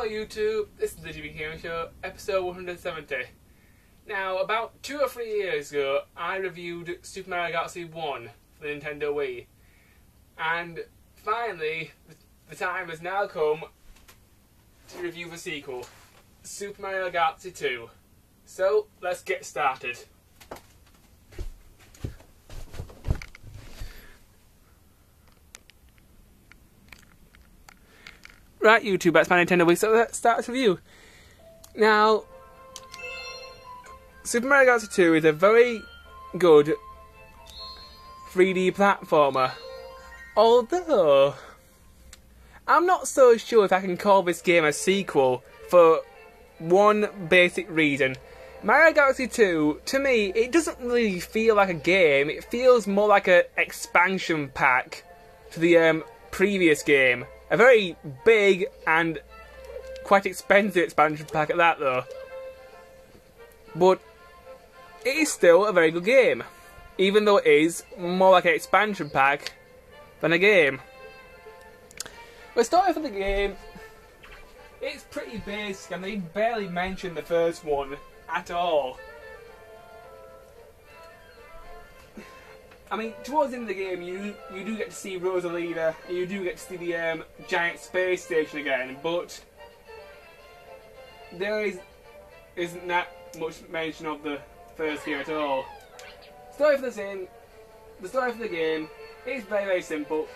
Hello YouTube, this is the GB Gaming Show, episode 170. Now, about two or three years ago, I reviewed Super Mario Galaxy 1 for the Nintendo Wii. And finally, the time has now come to review the sequel, Super Mario Galaxy 2. So, let's get started. Right, YouTube, that's my Nintendo Wii, so let's start this review. Now, Super Mario Galaxy 2 is a very good 3D platformer. Although, I'm not so sure if I can call this game a sequel for one basic reason. Mario Galaxy 2, to me, it doesn't really feel like a game. It feels more like an expansion pack to the um, previous game. A very big and quite expensive expansion pack at that, though. But it is still a very good game, even though it is more like an expansion pack than a game. But starting with the game, it's pretty basic, and they barely mention the first one at all. I mean, towards the end of the game, you you do get to see Rosalina, and you do get to see the um, giant space station again, but there is isn't that much mention of the first game at all. Story for the game, the story for the game is very very simple.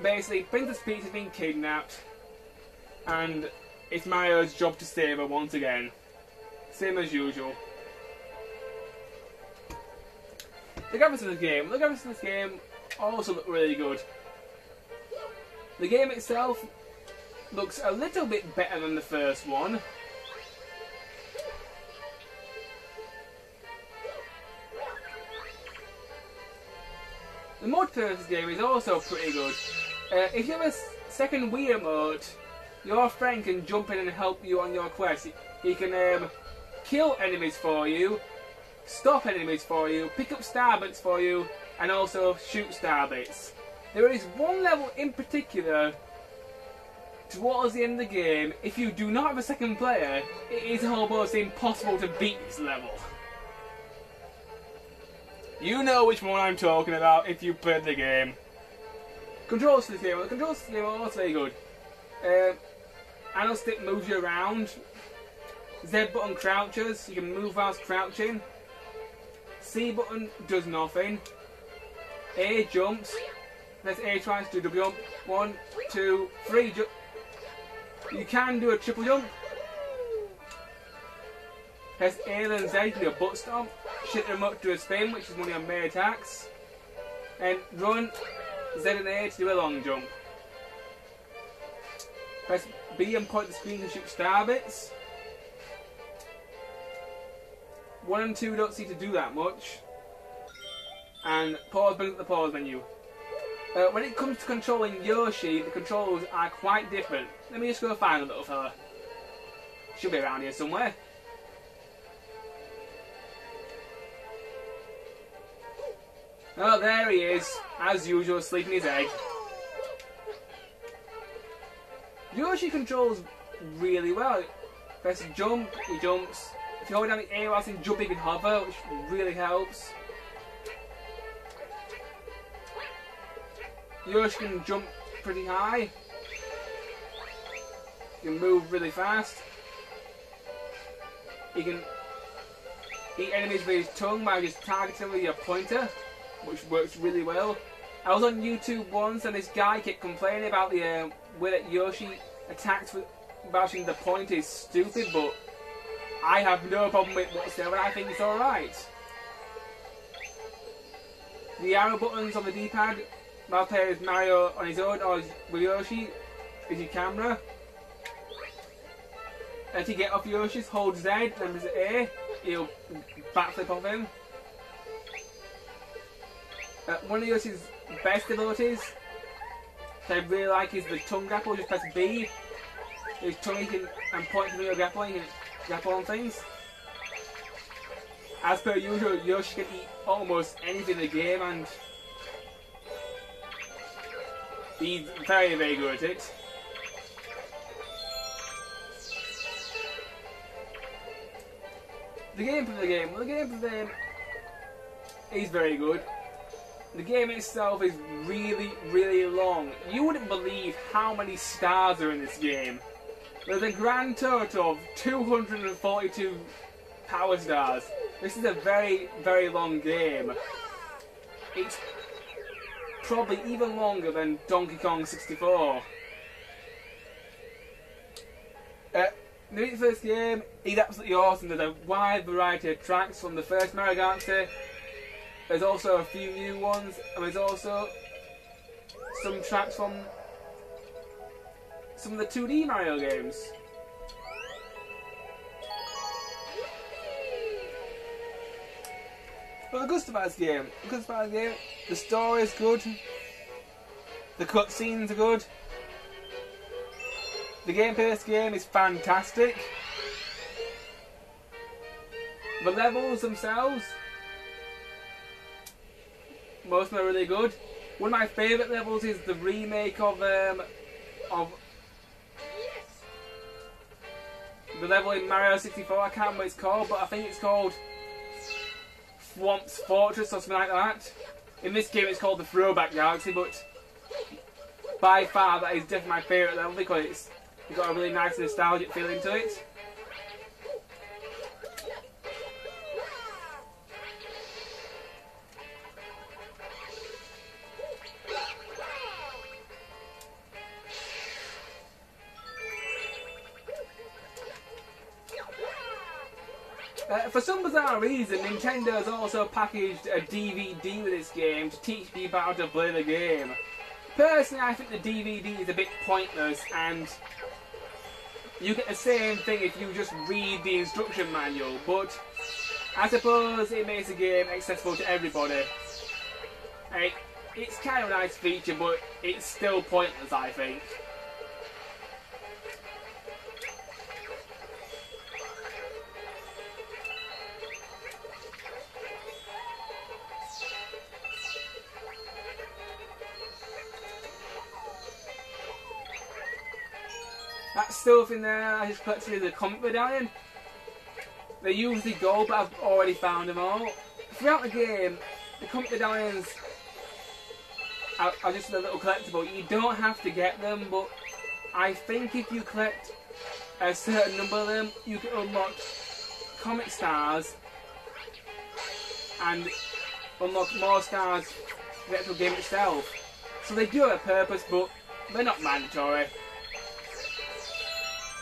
Basically, Princess Peach has been kidnapped, and it's Mario's job to save her once again, same as usual. The graphics of this game, the graphics of this game also look really good. The game itself looks a little bit better than the first one. The multiplayer of this game is also pretty good. Uh, if you have a second Wii remote, your friend can jump in and help you on your quest. He, he can um, kill enemies for you, stop enemies for you, pick up star bits for you, and also shoot star bits. There is one level in particular towards the end of the game, if you do not have a second player, it is almost impossible to beat this level. You know which one I'm talking about if you played the game. Controls for this game, the controls for this game are also very good. Um, analog stick moves you around. Z button crouches, you can move whilst crouching. C button does nothing. A jumps. Press A twice to do double jump. One, two, three. Ju you can do a triple jump. Press A then Z to do a butt stomp. Shift them up to a spin, which is one of your main attacks. And run Z and A to do a long jump. Press B and point the screen to shoot star bits. One and two don't seem to do that much. And pause brings up the pause menu. Uh, when it comes to controlling Yoshi, the controls are quite different. Let me just go find a little fella. Should be around here somewhere. Oh, there he is, as usual, sleeping his egg. Yoshi controls really well. Press jump, he jumps. Hold down the A whilst in jumping, can hover, which really helps. Yoshi can jump pretty high. You can move really fast. You can eat enemies with his tongue by just targeting with your pointer, which works really well. I was on YouTube once and this guy kept complaining about the uh, way that Yoshi attacks with the point is stupid, but I have no problem with it whatsoever. I think it's alright. The arrow buttons on the D-pad, while as Mario on his own or with Yoshi, is your camera. As you get off Yoshi's, hold Z, then press A, he'll backflip off him. Uh, one of Yoshi's best abilities, that I really like, is the tongue grapple. Just press B, his tongue can, and point to your grappling, and that's on things. As per usual, Yoshi can eat almost anything in the game and he's very, very good at it. The game of the game, well, the game of the game is very good. The game itself is really, really long. You wouldn't believe how many stars are in this game. There's a grand total of 242 power stars. This is a very, very long game. It's probably even longer than Donkey Kong 64. Uh, the first game is absolutely awesome. There's a wide variety of tracks from the first Mario Galaxy. There's also a few new ones, and there's also some tracks from some of the 2D Mario games. But the this game, the this game, the story is good, the cutscenes are good, the gameplay of this game is fantastic, the levels themselves, most of them are really good. One of my favourite levels is the remake of um, of the level in Mario 64. I can't remember what it's called, but I think it's called Whomp's Fortress or something like that. In this game, it's called the Throwback Galaxy, but by far that is definitely my favourite level because it's got a really nice nostalgic feeling to it. For some bizarre reason, Nintendo has also packaged a DVD with this game to teach people how to play the game. Personally, I think the DVD is a bit pointless, and you get the same thing if you just read the instruction manual, but I suppose it makes the game accessible to everybody. It's kind of a nice feature, but it's still pointless, I think. That stuff in there I just collected is a comet medallion. They're usually gold, but I've already found them all. Throughout the game, the comet medallions are, are just a little collectible. You don't have to get them, but I think if you collect a certain number of them, you can unlock comet stars and unlock more stars for the actual game itself. So they do have a purpose, but they're not mandatory.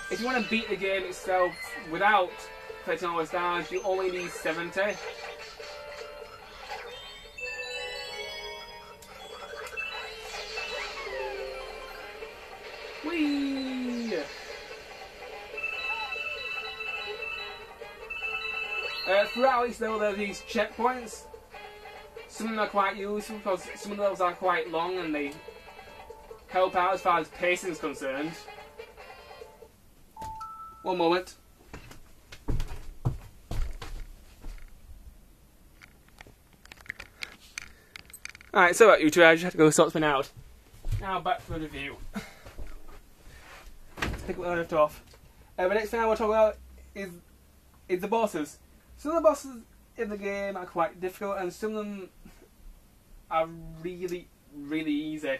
If you want to beat the game itself without collecting all the stars, you only need 70. Whee! Uh, throughout each level there are these checkpoints. Some of them are quite useful because some of those are quite long and they help out as far as pacing is concerned. One moment. Alright, so about you two, I just had to go sort something out. Now back for the review. Pick up where I left off. Uh, the next thing I want to talk about is is the bosses. Some of the bosses in the game are quite difficult, and some of them are really, really easy.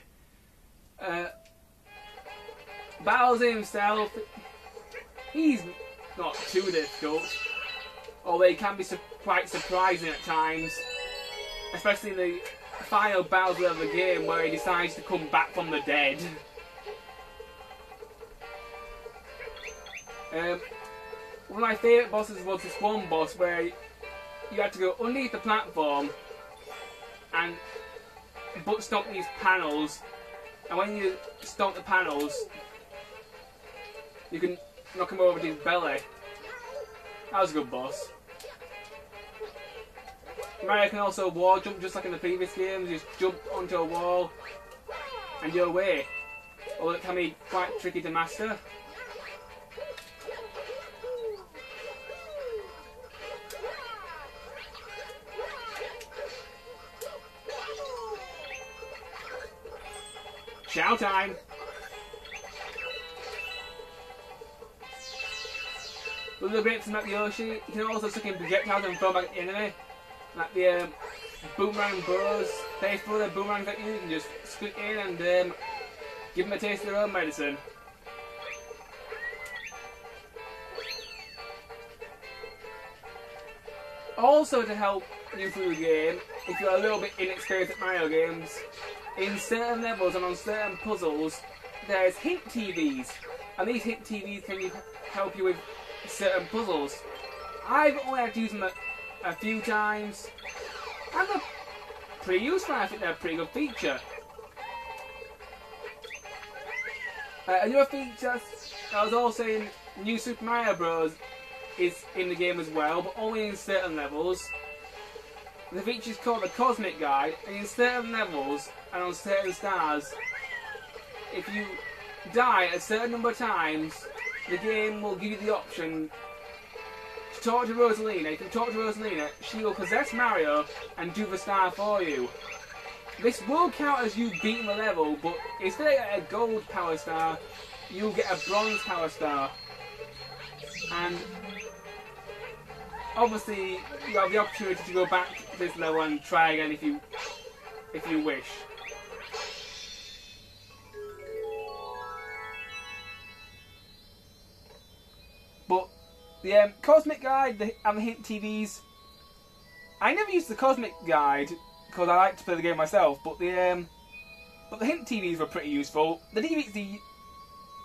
Uh, Bowser himself, he's not too difficult, although he can be su quite surprising at times, especially in the final Bowser of the game where he decides to come back from the dead. Um, one of my favourite bosses was this one boss where you had to go underneath the platform and butt stomp these panels, and when you stomp the panels, you can knock him over to his belly. That was a good boss. Mario can also wall jump just like in the previous games, just jump onto a wall and you're away. Although it can be quite tricky to master. Chow time! The other great thing about Yoshi, you can also suck in projectiles and throw back at the enemy. Like the um, boomerang bros, they throw their boomerangs at you, you can just squeak in and um, give them a taste of their own medicine. Also to help you through the game, if you're a little bit inexperienced at Mario games, in certain levels and on certain puzzles, there's hint TVs. And these hint TVs can help you with certain puzzles. I've only had to use them a, a few times, and they're pretty useful. I think they're a pretty good feature. Uh, another feature I was also in New Super Mario Bros. is in the game as well, but only in certain levels. The feature is called the Cosmic Guide, and in certain levels and on certain stars, if you die a certain number of times, the game will give you the option to talk to Rosalina. You can talk to Rosalina, she will possess Mario and do the star for you. This will count as you beating the level, but instead of a gold power star, you'll get a bronze power star. And obviously you have the opportunity to go back to this level and try again if you if you wish. But the um, Cosmic Guide the, and the Hint TVs, I never used the Cosmic Guide because I like to play the game myself. But the um, but the Hint TVs were pretty useful. The DVD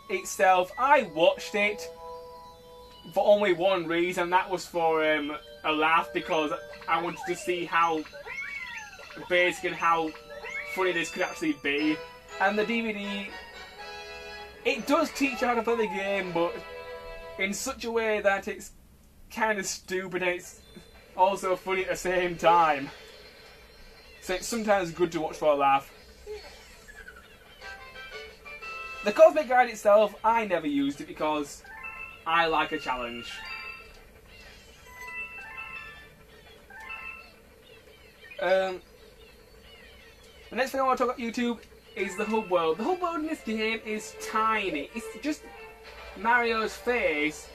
itself, I watched it for only one reason. That was for um, a laugh because I wanted to see how basic and how funny this could actually be. And the DVD, it does teach you how to play the game, but in such a way that it's kind of stupid and it's also funny at the same time. So it's sometimes good to watch for a laugh. The Cosmic Guide itself, I never used it because I like a challenge. Um, the next thing I want to talk about YouTube is the hub world. The hub world in this game is tiny. It's just Mario's face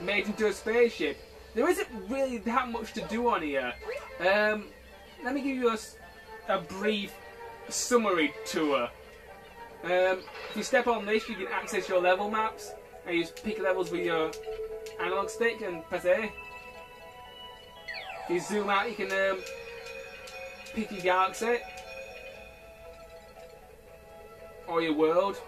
made into a spaceship. There isn't really that much to do on here. Um, let me give you a, a brief summary tour. Um, if you step on this, you can access your level maps and you just pick levels with your analog stick and press A. If you zoom out, you can um, pick your galaxy or your world.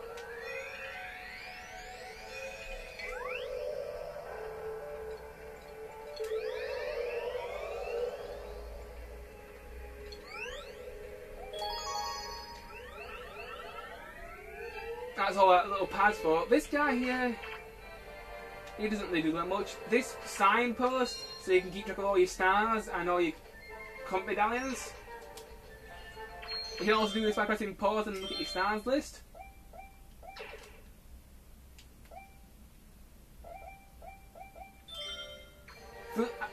That's all that little pad's for. This guy here, he doesn't really do that much. This signpost, so you can keep track of all your stars and all your comet medallions. You can also do this by pressing pause and look at your stars list.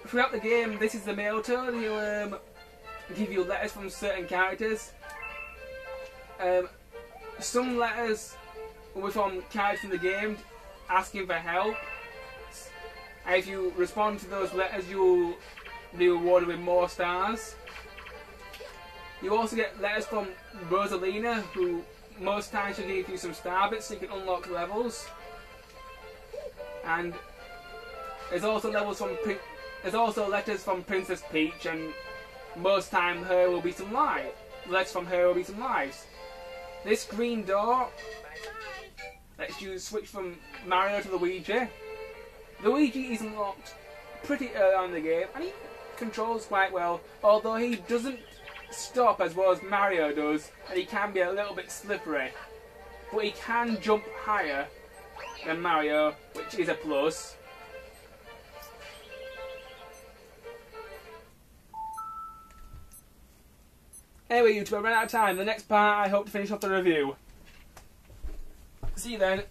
Throughout the game, this is the mail toad. He'll um, give you letters from certain characters. Um, some letters were from characters in the game asking for help. And if you respond to those letters, you'll be rewarded with more stars. You also get letters from Rosalina, who most times give you some star bits so you can unlock levels. And there's also levels from there's also letters from Princess Peach, and most time her will be some light. Letters from her will be some lives. This green door lets you switch from Mario to Luigi. Luigi is unlocked pretty early on in the game, and he controls quite well, although he doesn't stop as well as Mario does, and he can be a little bit slippery. But he can jump higher than Mario, which is a plus. Anyway, YouTube, I ran out of time. The next part, I hope to finish off the review. See you then.